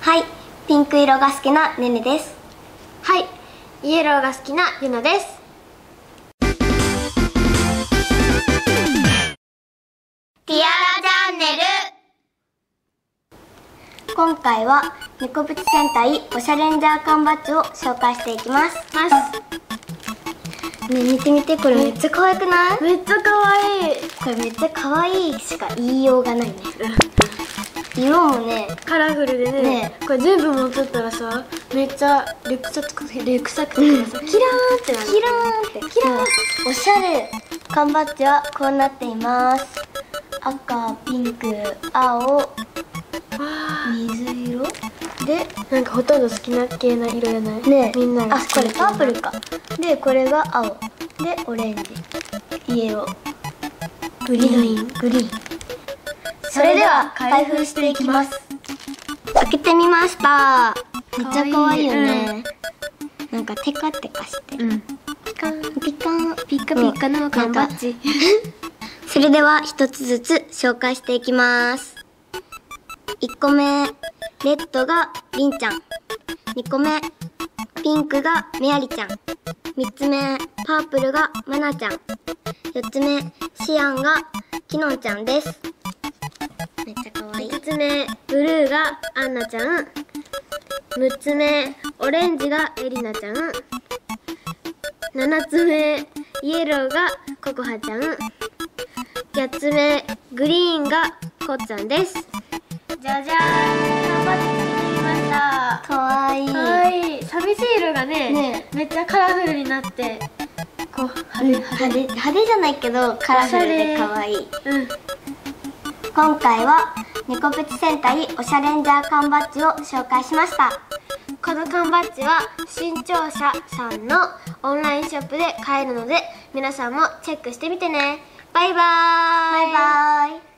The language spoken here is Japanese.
はいピンク色が好きなねねです。はいイエローが好きなゆなです。ティアラチャンネル。今回は猫プチ戦隊おしゃレンジャー缶バッジを紹介していきます。ね見てみてこれめっちゃ可愛くない？めっちゃ可愛い。これめっちゃ可愛いしか言いようがないね色もねカラフルでねね。これ全部持っとったらさめっちゃリュックサックリュックサックとかさ、キラーンってなる。キラーンってキラー。ンおしゃれ。缶バッジはこうなっています。赤ピンク青。水色。でなんかほとんど好きな系な色やない？ね。みんながあこれパープルか。でこれが青。でオレンジ。イエロー。グリーン。グリーンそれでは開封していきます。開けてみました。めっちゃ可愛いよね。なんかテカテカして。うん。ピカンピカンピカピカの缶バッジそれでは一つずつ紹介していきます。1個目レッドがりんちゃん。2個目ピンクがめやりちゃん。3つ目パープルがまなちゃん。4つ目シアンがきのんちゃんです。めっちゃ可愛い5つ目ブルーがアンナちゃん。6つ目オレンジがエリナちゃん。7つ目イエローがココハちゃん。8つ目グリーンがこっちゃんです。じゃじゃーん頑張って作りました。可愛いかわいい。寂しい色がねね。めっちゃカラフルになってこう派手派手派手じゃないけどカラフルで可愛い。うん。今回は猫プチ戦隊おしゃレンジャー缶バッジを紹介しました。この缶バッジは新潮社さんのオンラインショップで買えるので皆さんもチェックしてみてね。バイバーイ。バイバイ。